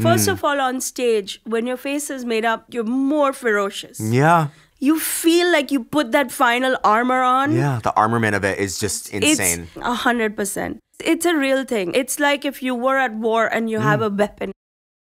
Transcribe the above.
First hmm. of all, on stage, when your face is made up, you're more ferocious. Yeah. You feel like you put that final armor on. Yeah. The armament of it is just insane. A hundred percent. It's a real thing. It's like if you were at war and you hmm. have a weapon.